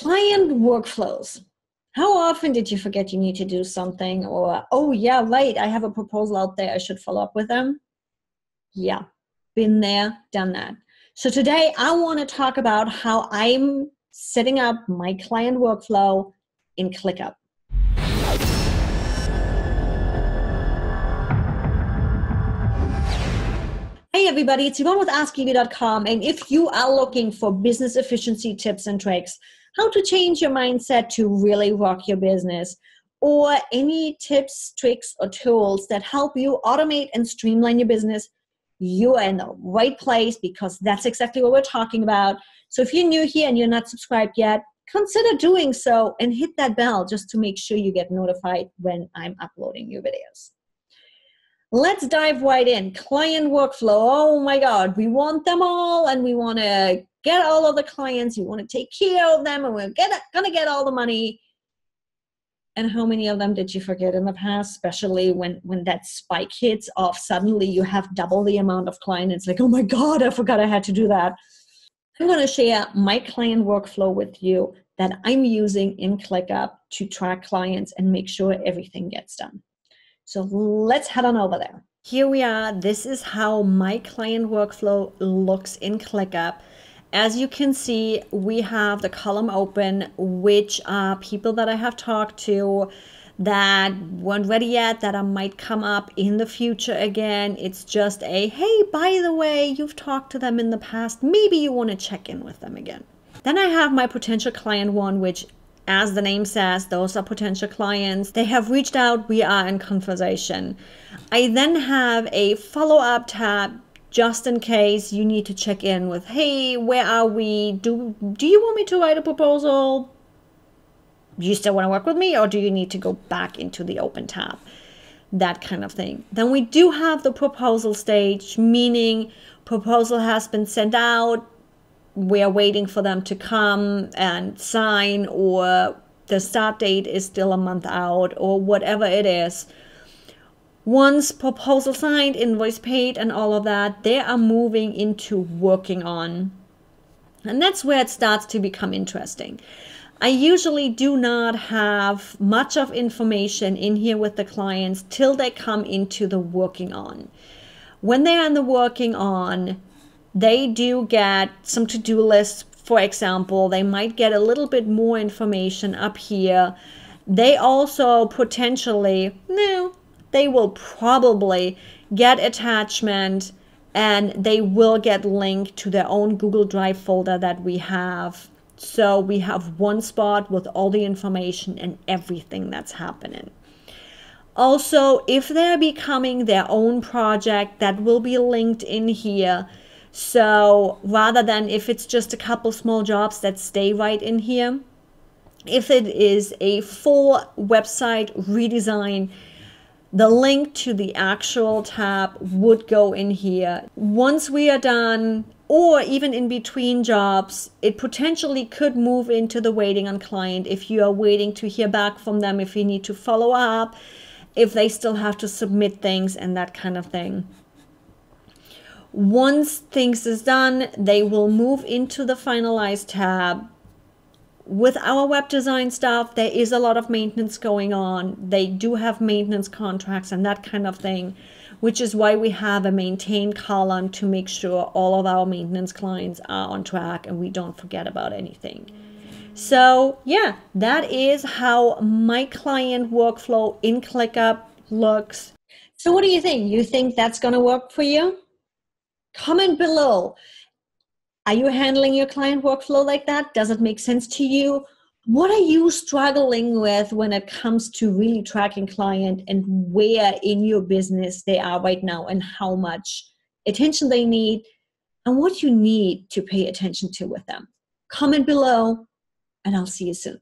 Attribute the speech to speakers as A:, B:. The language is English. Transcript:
A: Client workflows. How often did you forget you need to do something? Or, oh, yeah, right, I have a proposal out there, I should follow up with them? Yeah, been there, done that. So today I want to talk about how I'm setting up my client workflow in ClickUp. Hey everybody, it's Yvonne with AskYvi.com. And if you are looking for business efficiency tips and tricks, how to change your mindset to really rock your business, or any tips, tricks, or tools that help you automate and streamline your business, you are in the right place because that's exactly what we're talking about. So if you're new here and you're not subscribed yet, consider doing so and hit that bell just to make sure you get notified when I'm uploading new videos. Let's dive right in. Client workflow. Oh my God, we want them all and we want to get all of the clients. We want to take care of them and we're get, gonna get all the money. And how many of them did you forget in the past? Especially when when that spike hits off, suddenly you have double the amount of clients. Like, oh my God, I forgot I had to do that. I'm going to share my client workflow with you that I'm using in ClickUp to track clients and make sure everything gets done. So let's head on over there. Here we are. This is how my client workflow looks in ClickUp. As you can see, we have the column open, which are people that I have talked to that weren't ready yet, that I might come up in the future again. It's just a, hey, by the way, you've talked to them in the past. Maybe you want to check in with them again. Then I have my potential client one, which as the name says, those are potential clients. They have reached out, we are in conversation. I then have a follow up tab just in case you need to check in with, hey, where are we? Do, do you want me to write a proposal? Do you still want to work with me or do you need to go back into the open tab? That kind of thing. Then we do have the proposal stage, meaning proposal has been sent out, we are waiting for them to come and sign or the start date is still a month out or whatever it is. Once proposal signed invoice paid and all of that they are moving into working on. And that's where it starts to become interesting. I usually do not have much of information in here with the clients till they come into the working on. When they're in the working on, they do get some to-do lists. For example they might get a little bit more information up here. They also potentially no they will probably get attachment and they will get linked to their own google drive folder that we have. So we have one spot with all the information and everything that's happening. Also if they're becoming their own project that will be linked in here so rather than if it's just a couple small jobs that stay right in here, if it is a full website redesign, the link to the actual tab would go in here. Once we are done, or even in between jobs, it potentially could move into the waiting on client if you are waiting to hear back from them, if you need to follow up, if they still have to submit things and that kind of thing. Once things is done, they will move into the finalize tab. With our web design stuff, there is a lot of maintenance going on. They do have maintenance contracts and that kind of thing, which is why we have a maintain column to make sure all of our maintenance clients are on track and we don't forget about anything. So yeah, that is how my client workflow in ClickUp looks. So what do you think? You think that's going to work for you? Comment below. Are you handling your client workflow like that? Does it make sense to you? What are you struggling with when it comes to really tracking client and where in your business they are right now and how much attention they need and what you need to pay attention to with them? Comment below and I'll see you soon.